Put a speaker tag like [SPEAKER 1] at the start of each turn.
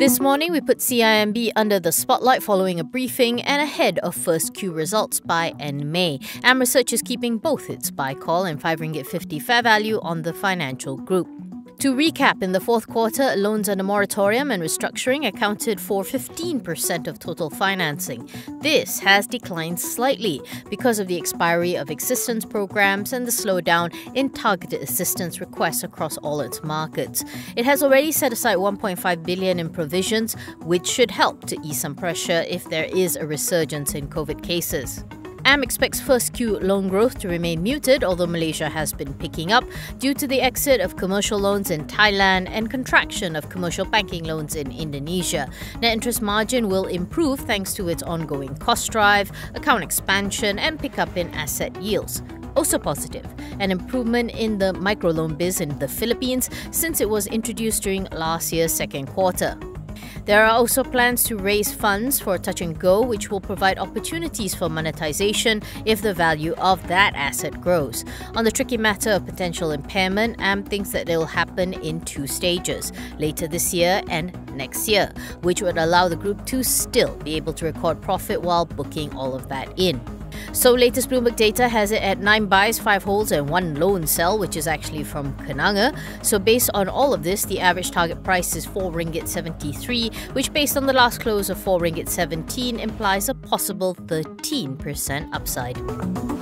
[SPEAKER 1] This morning, we put CIMB under the spotlight following a briefing and ahead of first Q results by end May. AM Research is keeping both its buy call and 5 ringgit 50 fair value on the financial group. To recap, in the fourth quarter, loans under moratorium and restructuring accounted for 15% of total financing. This has declined slightly because of the expiry of existence programs and the slowdown in targeted assistance requests across all its markets. It has already set aside 1.5 billion in provisions, which should help to ease some pressure if there is a resurgence in COVID cases. AM expects first Q loan growth to remain muted, although Malaysia has been picking up due to the exit of commercial loans in Thailand and contraction of commercial banking loans in Indonesia. Net interest margin will improve thanks to its ongoing cost drive, account expansion, and pickup in asset yields also positive, an improvement in the microloan biz in the Philippines since it was introduced during last year's second quarter. There are also plans to raise funds for Touch 'n Go, which will provide opportunities for monetization if the value of that asset grows. On the tricky matter of potential impairment, AM thinks that it will happen in two stages later this year and next year, which would allow the group to still be able to record profit while booking all of that in. So, latest Bloomberg data has it at 9 buys, 5 holds, and 1 lone sell, which is actually from Kenanga. So, based on all of this, the average target price is 4 ringgit 73, which, based on the last close of 4 ringgit 17, implies a possible 13% upside.